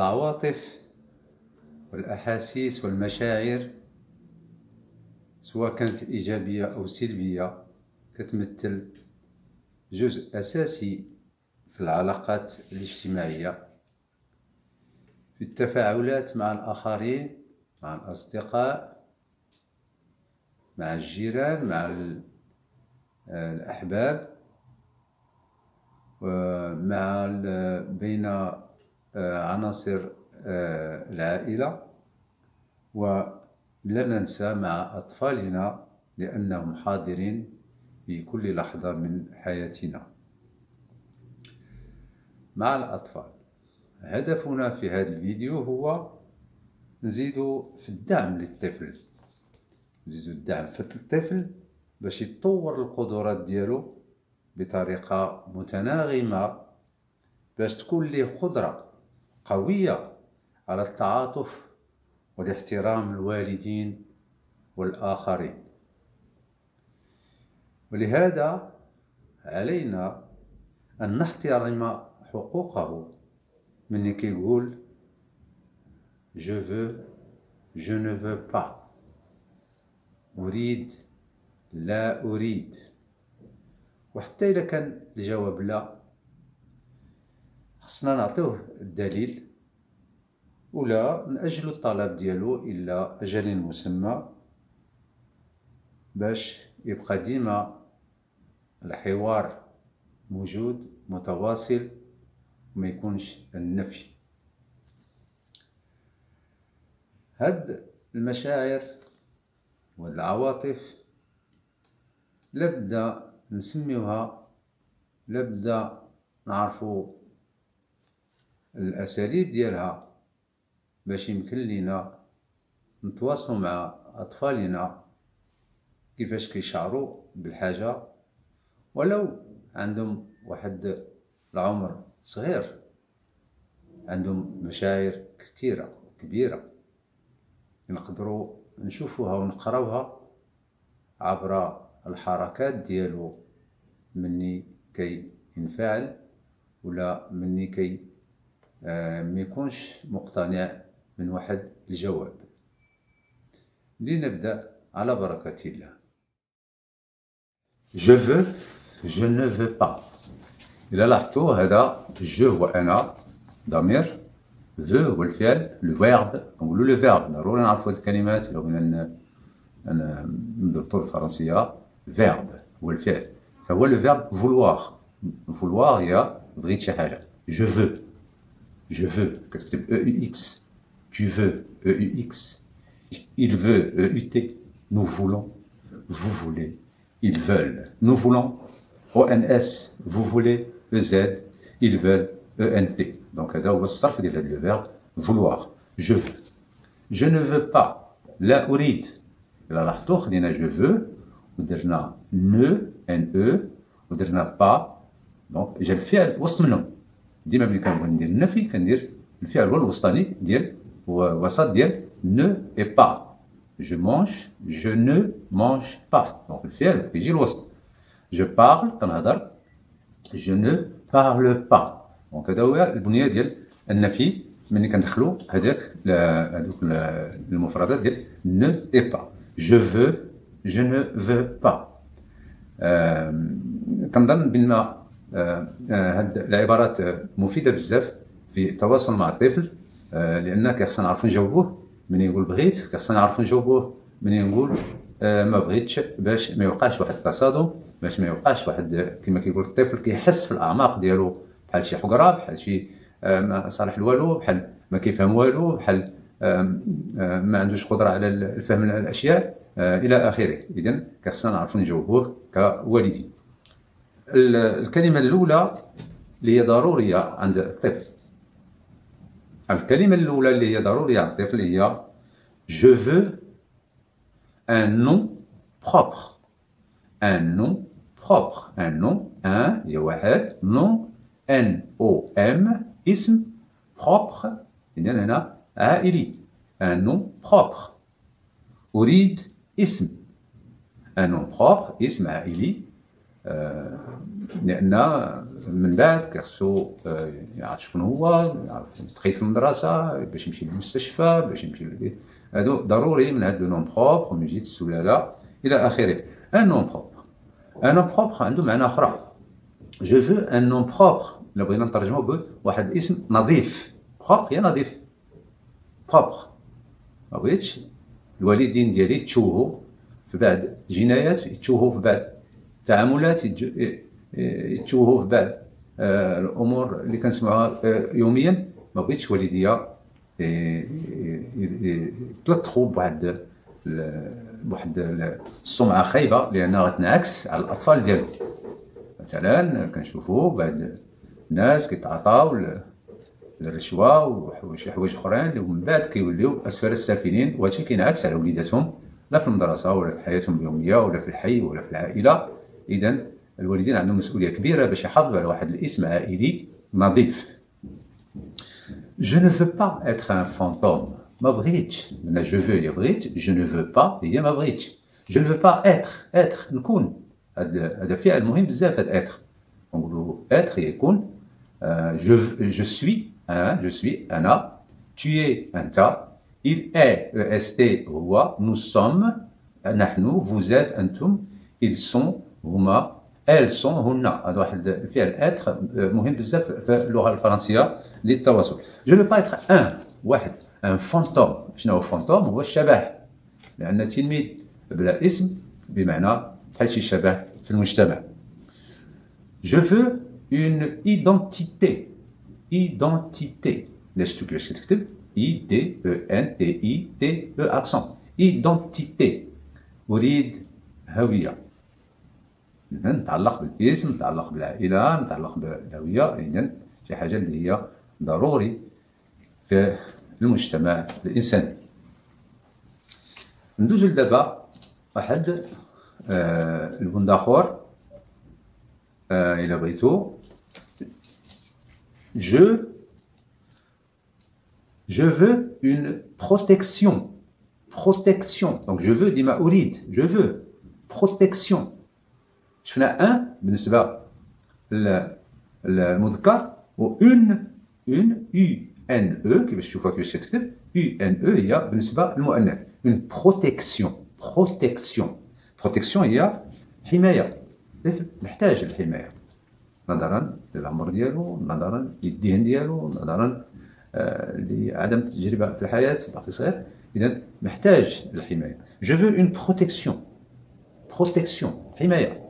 العواطف والأحاسيس والمشاعر سواء كانت إيجابية أو سلبية كتمثل جزء أساسي في العلاقات الاجتماعية. في التفاعلات مع الآخرين مع الأصدقاء مع الجيران مع الأحباب مع بين عناصر العائلة ولا ننسى مع أطفالنا لأنهم حاضرين في كل لحظة من حياتنا. مع الأطفال هدفنا في هذا الفيديو هو نزيد في الدعم للطفل. نزيد الدعم في الطفل باش يطور القدرات ديالو بطريقة متناغمة باش تكون ليه قدرة قوية على التعاطف والاحترام الوالدين والآخرين. ولهذا علينا أن نحترم حقوقه. من كيقول je veux je ne veux pas. أريد لا أريد. وحتى إذا كان الجواب لا خصنا نعطيوه الدليل ولا نأجل الطلب ديالو إلى أجل مسمى باش يبقى ديما الحوار موجود متواصل وما يكونش النفي. هاد المشاعر والعواطف لابد نسميوها لابد نعرفو الأساليب ديالها باش يمكن لينا نتواصلوا مع أطفالنا كيفاش كيشعروا بالحاجة ولو عندهم واحد العمر صغير عندهم مشاعر كثيرة كبيرة نقدروا نشوفوها ونقراوها عبر الحركات ديالو مني كي ينفعل ولا مني كي ما يكونش مقتنع من واحد الجواب. لنبدأ على بركة الله. Je veux je ne veux pas. إذا لاحظتوا هذا je هو أنا ضمير. veux هو الفعل le verbe نقولوا le verbe ضروري نعرفوا الكلمات. لو بغينا ندربوا الفرنسية. verbe هو الفعل فهو le verbe vouloir vouloir هي بغيت شي حاجة. je veux je veux كتكتب e u x tu veux e u x il veut e u t nous voulons vous voulez ils veulent nous voulons o n s vous voulez e z ils veulent e n t Donc, هذا هو الصرف ديال هذا الفيرب vouloir je veux je ne veux pas لا أريد إلا لاحظتوا خدينا je veux ودرنا ne n e ودرنا با دونك جا الفعل وسط منهم ديما ملي كنبغي ندير النفي كندير الفعل هو الوسطاني ديال وسط ديال ne et pas. Je mange je ne mange pas. donc الفعل كيجي الوسط. Je parle كنهضر je ne parle pas. donc هذا هو البنية ديال النفي ملي كندخلو. هذاك هذوك المفردات ديال ne et pas je veux je ne veux pas كنظن بأن هاد العبارات مفيدة بزاف في التواصل مع الطفل لأن كيخصنا نعرفو نجاوبوه من يقول بغيت كيخصنا نعرفو نجاوبوه من يقول ما بغيتش باش ما يوقعش واحد التصادم باش ما يوقعش واحد كما كيقول الطفل كيحس في الأعماق ديالو بحال شي حقرة بحال شي ما صالح لوالو بحال ما كيفهم والو بحال ما عندوش قدرة على الفهم الأشياء إلى آخره. اذا خصنا نعرفوا نجاوبوه كوالدين الكلمة الأولى اللي هي ضرورية عند الطفل. الكلمة الأولى اللي هي ضرورية عند الطفل هي je veux un nom propre un nom propre. Un nom un هي واحد. Nom n o m اسم propre اذا هنا عائلي. un nom propre أريد اسم. un nom propre اسم عائلي. لأن من بعد كخصو يعرف شكون هو يعرف يتقيد في المدرسة باش يمشي للمستشفى باش يمشي هادو ضروري من هاد le nom propre من جهه السلالة إلى آخره. un nom propre un nom propre عنده معنى أخرى. je veux un nom propre لو بغينا نترجمو بواحد الاسم نظيف. propre هي نظيف. بروبر ما بغيتش. الوالدين ديالي تشوهوا في بعض جنايات يتشوهوا في بعض تعاملات يتشوهوا في بعض. آه، الأمور اللي كنسمعوها آه، يوميا ما بغيتش والديا يتلطخوا بواحد بواحد السمعة خايبة لأنها غتنعكس على الأطفال ديالو. مثلا كنشوفوا بعض الناس كيتعاطاو الرشوه وشي حوايج أخرين ومن بعد كيوليو اسفل السافلين وهادشي كينعكس على وليداتهم لا في المدرسة ولا في حياتهم اليومية ولا في الحي ولا في العائلة. اذا الوالدين عندهم مسؤولية كبيرة باش يحافظوا على واحد الاسم عائلي نظيف. Je ne veux pas être un fantôme. ما بغيتش أنا je veux هي بغيت je ne veux pas هي ما بغيتش je ne veux pas être être نكون هذا فعل مهم بزاف هذا être نقولوا être يكون je je suis je suis أنا tu es انت il est est هو nous sommes نحن vous êtes أنتم ils sont هما elles sont هن. هذا واحد الفعل être مهم بزاف في اللغة الفرنسية للتواصل. je ne pas être un واحد un fantôme شنو هو fantôme هو الشبح لأن تلميذ بلا اسم بمعنى بحال شي شبح في المجتمع. je veux une identité identité لاش كيفاش تكتب i d e n t i t e accent identité أريد هوية. متعلق بالاسم متعلق بالعائله متعلق بالهويه اذا شي حاجة اللي هي ضروري في المجتمع الإنساني. ندوزو لدابا واحد آه البند اخر آه إلى بغيتو. جو je veux une protection. Protection. Donc je veux ديما اريد je veux protection. شفنا أن بالنسبة للمذكر و une une u n e كيفاش تشوفها كيفاش تكتب؟ u n e هي بالنسبة للمؤنث. une protection protection protection هي حماية. محتاج الحماية. نظرا للعمر ديالو نظرا للدين ديالو نظرا لعدم التجربه في الحياة باقي صغير. اذا محتاج الحماية. je veux une protection بروتيكسيون حماية.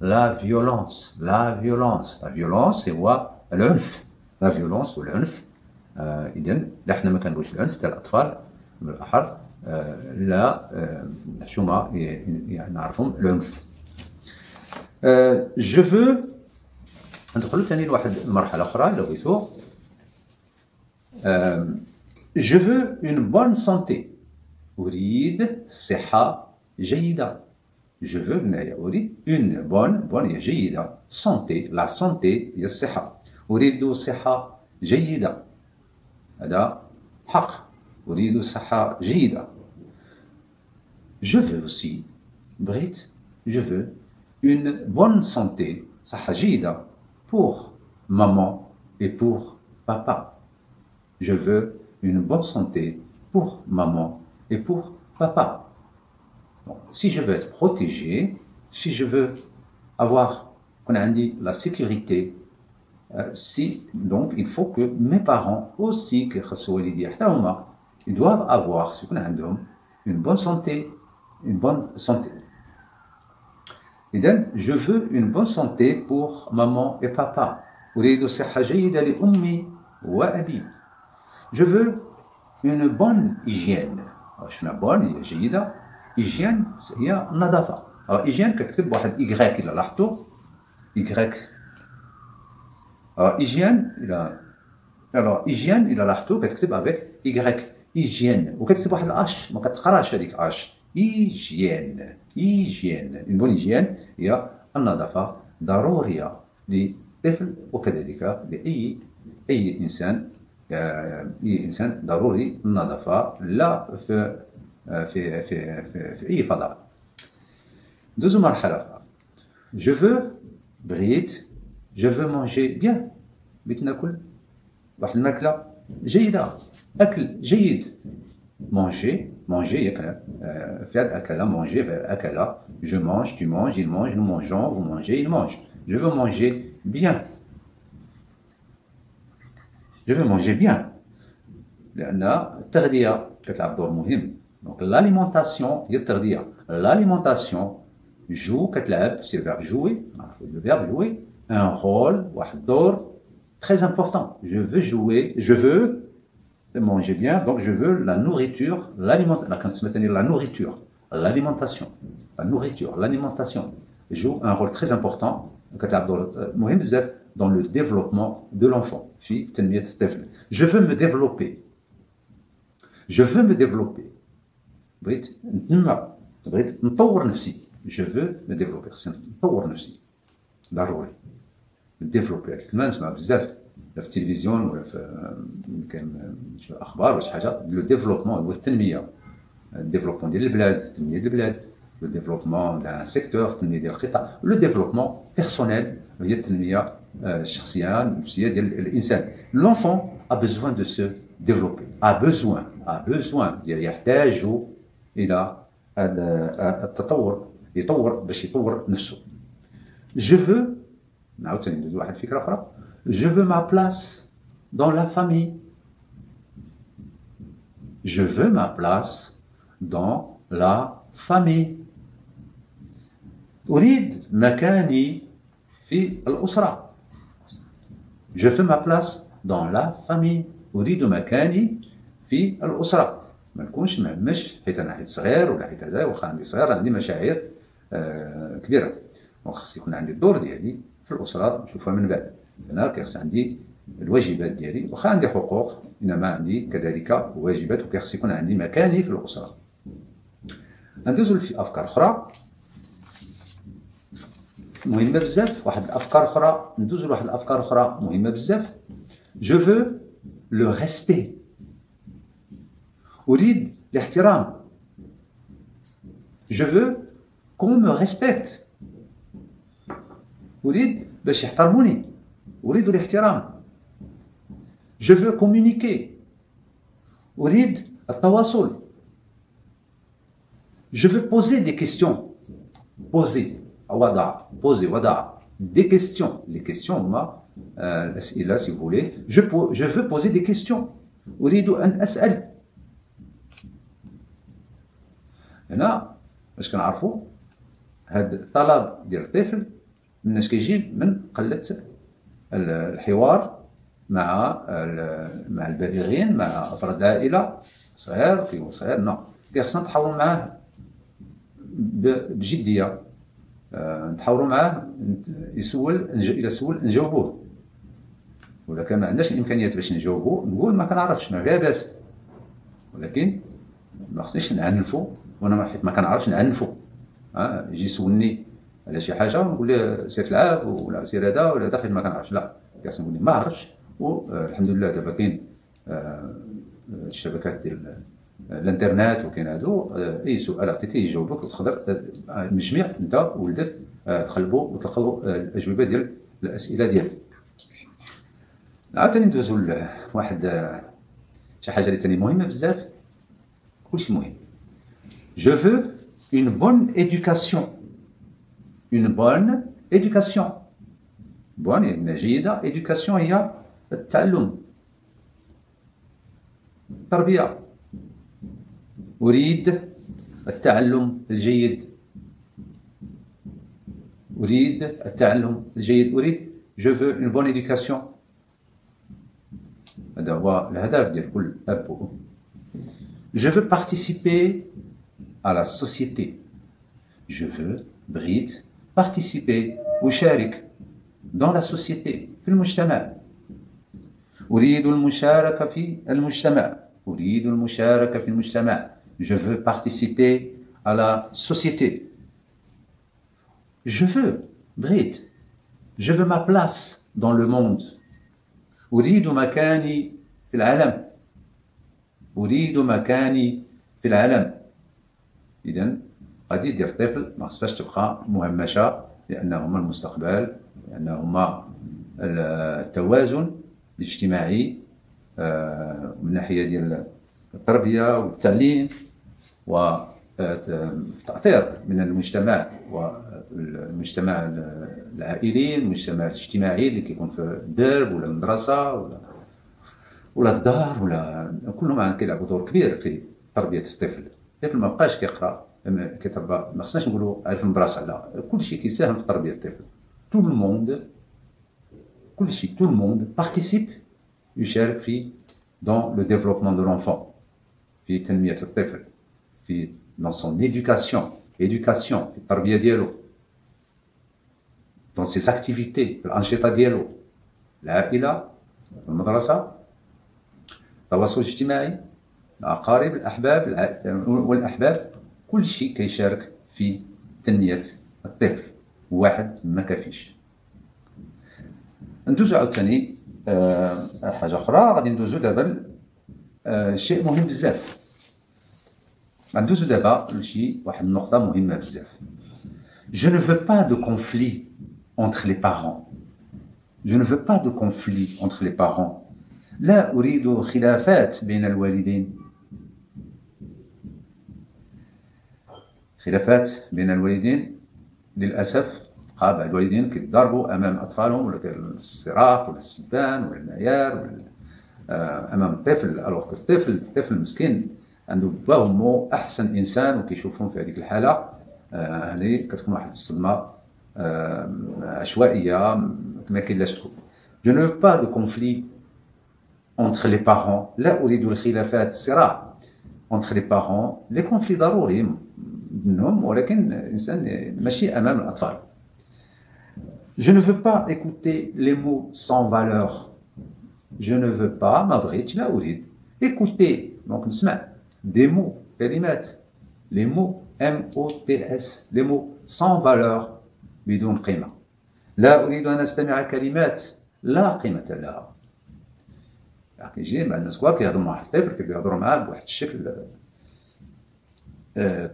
la violence la violence. La violence هو العنف la violence والعنف آه اذا لا حنا ما كنبغيوش العنف تاع الأطفال بالاحر آه لا آه يعني نعرفهم العنف آه je veux ندخلوا ثاني لواحد المرحله أخرى لو بغيتو je veux une bonne santé أريد صحة جيدة. je veux une bonne bonne هي جيدة santé la santé هي الصحة أريد صحة جيدة هذا حق أريد صحة جيدة je veux aussi بغيت je veux une bonne santé صحة جيدة pour maman et pour papa je veux une bonne santé pour maman et pour papa si je veux être protégé, si je veux avoir, on a dit, la sécurité, euh, si, donc il faut que mes parents aussi, ils doivent avoir ce qu'on a une bonne santé, une bonne santé. Et donc, je veux une bonne santé pour maman et papa. Je veux une bonne hygiène. Je bonne, إيجيان هي النظافه راه إيجيان كتكتب بواحد ايكغيك إلا لاحظتوا ايكغيك alors hygiène إلى alors hygiène إلى لاحظتوا كتكتب افيك ايغريك hygiène وكتكتب واحد الاش ما كتقراش هذيك اش hygiène une bonne hygiène هي النظافة ضرورية للطفل وكذلك لاي اي إنسان اي إنسان ضروري النظافة. لا في في في في, في أي فضاء. دوزو مرحلة أخرى. je veux بغيت je veux manger bien بغيت ناكل. واحد الماكلة جيدة. أكل جيد. manger manger ياكل فعل اكل manger اكل جو مونج tu manges il mange nous mangeons vous mangez il mange. Je veux manger bien. Je veux manger bien. لأن التغذيه كتلعب دور مهم. Donc l'alimentation, dire l'alimentation joue, c'est le verbe jouer, hein, le verbe jouer, un rôle, très important. Je veux jouer, je veux manger bien, donc je veux la nourriture, l'alimentation, la nourriture, l'alimentation, la nourriture, l'alimentation joue un rôle très important euh, dans le développement de l'enfant. Je veux me développer. Je veux me développer. بغيت نتنمى بغيت نطور نفسي. Je veux me développer. خصني نطور نفسي. ضروري. ديفلوبي هذه الكلمة نسمع بزاف في التلفزيون ولا في يمكن في الاخبار ولا شي حاجة le développement هو التنمية. ال développement ديال البلاد التنمية ديال البلاد. le développement d'un secteur التنمية ديال القطاع. le développement personnel هي التنمية الشخصية النفسية ديال الإنسان. l'enfant a besoin de se développer a besoin a besoin يحتاج إلى التطور يطور باش يطور نفسه. je veux نعاوتاني ندوز واحد الفكرة أخرى. je veux ma place dans la famille je veux ma place dans la famille أريد مكاني في الأسرة. je veux ma place dans la famille أريد مكاني في الأسرة. ما نكونش مهمش حيت أنا حيت صغير ولا حيت هذا واخا عندي صغير عندي مشاعر آه كبيرة. وخص يكون عندي الدور ديالي في الأسرة نشوفها من بعد. أنا كيخص عندي الواجبات ديالي واخا عندي حقوق إنما عندي كذلك واجبات وكيخص يكون عندي مكاني في الأسرة. ندوزو لأفكار أخرى. مهمة بزاف واحد الأفكار أخرى. ندوزو لواحد الأفكار أخرى مهمة بزاف. جو فو لو ريسبي أريد الاحترام. je veux qu'on me respecte أريد باش يحترموني. أريد الاحترام. je veux communiquer أريد التواصل. je veux poser des questions poser وضع poser. وضع des questions. Les questions هما الأسئلة si vous voulez. Je, je veux poser des questions. أريد أن أسأل. هنا باش كنعرفوا هاد الطلب ديال الطفل مناش كيجي من قلة الحوار مع مع البالغين مع أفراد العائله صغير كيكون صغير non كيخصنا نتحاوروا معاه بجدية. نتحاوروا معاه يسول إلا سول نجاوبوه. ولا كان ما عندناش الإمكانيات باش نجاوبوه نقول ما كنعرفش ما فيها باس. ولكن ما خصنيش نعنفو. وأنا حيت ما كنعرفش نعنفو. ها يجي يسولني على شي حاجة ونقول له سير تلعب ولا سير هذا ولا هذا حيت ما كنعرفش. لا كاس نقول ما عرفتش. والحمد لله دابا كاين آه، الشبكات ديال الانترنت وكاين هادو. أي سؤال عطيتيه يجاوبك وتقدر مجميع انت وولدك تقلبوا وتلقاو الأجوبة ديال الأسئلة ديالك. عاوتاني ندوزو لواحد شي حاجة اللي تاني مهمة بزاف. كلشي مهم je veux une bonne éducation. une bonne éducation bonne يعني جيده éducation هي التعلم التربيه أريد التعلم الجيد أريد التعلم الجيد أريد je veux une bonne éducation هذا هو الهدف ديال كل أب وأم je veux participer à la société. je veux بغيت participer وشارك dans la société في المجتمع أريد المشاركة في المجتمع أريد المشاركة في المجتمع je veux participer à la société. Je veux بغيت je veux ma place dans le monde. أريد مكاني في العالم أريد مكاني في العالم. إذا غادي يدير الطفل ما خصهاش تبقى مهمشة لأنه هما المستقبل لأنه هما التوازن الاجتماعي آه، من ناحية ديال التربية والتعليم والتاثير من المجتمع والمجتمع العائلي المجتمع الاجتماعي اللي كيكون في الدرب ولا المدرسة ولا ولا الدار ولا كلهم كيلعبوا دور كبير في تربية الطفل. الطفل ما بقاش كيقرأ كيتربى ما خصناش نقولوا عارف المدرسة لا. كل شيء كيساهم في تربية الطفل. tout le monde كل شيء tout le monde participe يشارك في dans le développement de l'enfant في تنمية الطفل في dans son éducation éducation في التربية ديالو. dans ses activités في الأنشطة ديالو. العائله المدرسة. التواصل الاجتماعي الأقارب الأحباب والأحباب كل شيء كيشارك في تنمية الطفل. واحد ما كافيش. ندوزو عاوتاني أه حاجة أخرى. غادي ندوزو دابا أه شيء مهم بزاف. غندوزو دابا لشي واحد النقطة مهمة بزاف. Je ne veux pas de conflit entre les parents. Je ne veux pas de conflit entre les parents. لا أريد خلافات بين الوالدين. خلافات بين الوالدين للأسف تلقى بعض الوالدين كيتضاربوا أمام أطفالهم ولا الصراخ ولا السبان ولا المعيار ولا آه، أمام الطفل الوغ الطفل الطفل المسكين. عنده باه ومو أحسن إنسان وكيشوفهم في هذيك الحالة. آه، هذه كتكون واحد الصدمة آه، عشوائية ما كاين تكون je ne veux pas de conflits entre les parents لا اريد الخلافات الصراع entre les parents les conflits ضروري منهم ولكن الانسان ماشي امام الاطفال Je ne veux pas écouter les mots sans valeur. Je ne veux pas ما بغيتش لا اريد écouter دونك نسمع des mots كلمات les mots M O T S les mots sans valeur بدون قيمة لا أريد أن أستمع كلمات لا قيمة لها كيجي مع الناس كبار كيهضروا مع واحد الطفل كيهضروا معاه بواحد الشكل.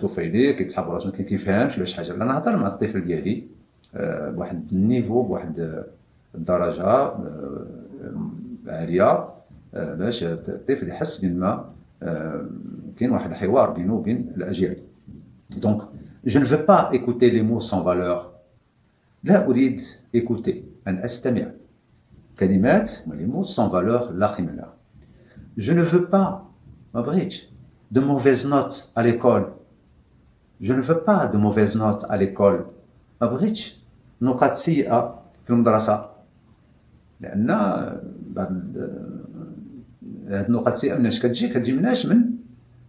طفيلي كيتسحب راسو ما كيفهمش ولا شي حاجة. أنا نهضر مع الطفل ديالي آه، بواحد ال niveau بواحد الدرجة آه، عالية. آه، باش الطفل يحس بأن كاين واحد الحوار بينه وبين الأجيال. donc je ne veux pas écouter les mots sans valeur. لا أريد écouter أن أستمع. كلمات لي مو sans valeur لا قيمه لها جو ne veux pas ما بغيتش de mauvaises notes à l'école. Je ne veux pas de mauvaises notes à l'école. ما بغيتش نقاط سيئة في المدرسة لأن بعض هاد النقاط السيئة مناش كتجي كتجي مناش من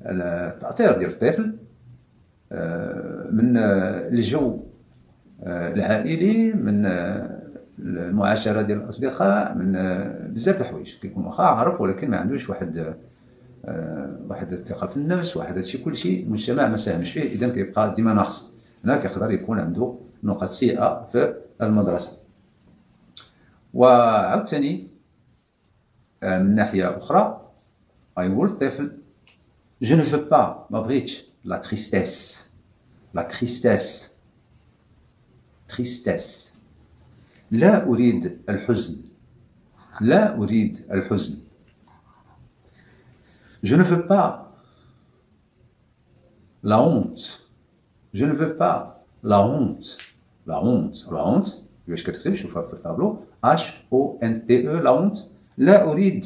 التأثير ديال الطفل من الجو العائلي من المعاشرة ديال الأصدقاء من بزاف د الحوايج. كيكون واخا عارف ولكن ما عندوش واحد آه، واحد الثقة في النفس واحد هادشي كلشي المجتمع ما ساهمش فيه. اذا كيبقى ديما ناقص. هنا كيقدر يكون عنده نقط سيئة في المدرسة. وعاوتاني آه، من ناحية أخرى غيقول الطفل je ne veux pas ما بغيتش la tristesse la tristesse tristesse لا أريد الحزن لا أريد الحزن Je ne veux pas la honte. Je ne veux pas la honte. La honte. La honte. باش كتكتب شوفها في ال tableau h o n t e la honte لا أريد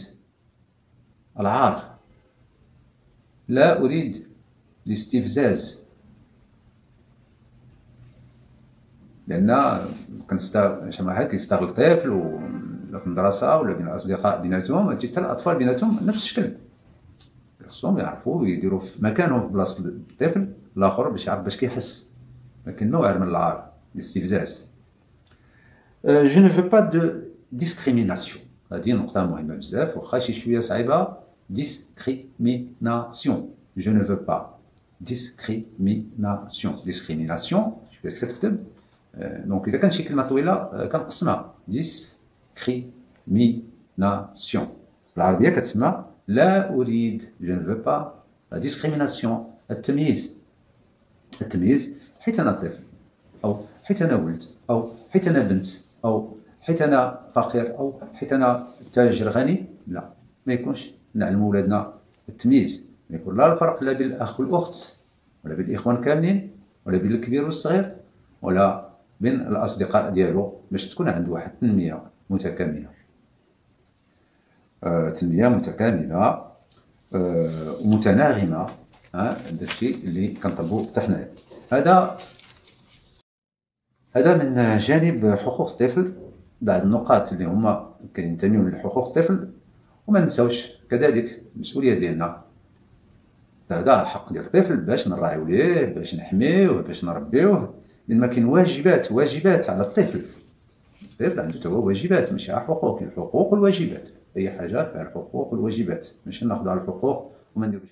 العار لا أريد الاستفزاز لأن كنستغل شي واحد كيستغل طفل ولا في المدرسة ولا بين الأصدقاء بيناتهم. حتى الأطفال بيناتهم نفس الشكل. خصهم يعرفوا يديروا في مكانهم في بلاصة الطفل الآخر باش يعرف باش كيحس. لكن نوع من العار. الاستفزاز. je ne veux pas de discrimination هذه نقطة مهمة بزاف واخا شي شوية صعيبة. discrimination je ne veux pas discrimination discrimination شوية كتكتب. donc إذا كانت شي كلمة طويلة كنقسمها discrimination بالعربية كتسمى لا أريد je ne pas la discrimination التمييز التمييز حيت أنا طفل أو حيت أنا ولد أو حيت أنا بنت أو حيت أنا فقير أو حيت أنا تاجر غني لا ما يكونش نعلموا ولادنا التمييز ما يكون لا الفرق لا بين الأخ والأخت ولا بين الإخوان كاملين ولا بين الكبير والصغير ولا بين الأصدقاء ديالو باش تكون عنده واحد التنمية متكاملة. آه تنمية متكاملة آه ومتناغمة ها داكشي اللي كنطلبو حتى حنايا. هذا هذا من جانب حقوق الطفل بعض النقاط اللي هما كينتميو لحقوق الطفل وما ننساوش كذلك المسؤوليه ديالنا. هذا حق ديال الطفل باش نراعيو ليه باش نحميوه باش نربيوه. لأن ما كاين واجبات واجبات على الطفل. الطفل عنده تو واجبات ماشي حقوق الحقوق والواجبات. أي حاجة فيها الحقوق والواجبات. ماشي ناخذ على الحقوق وما نديروش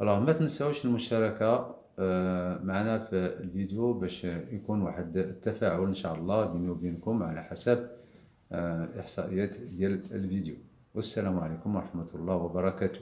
الواجبات. ما تنساوش المشاركة آه، معنا في الفيديو باش يكون واحد التفاعل إن شاء الله بيني وبينكم على حسب الاحصائيات آه، ديال الفيديو. والسلام عليكم ورحمة الله وبركاته.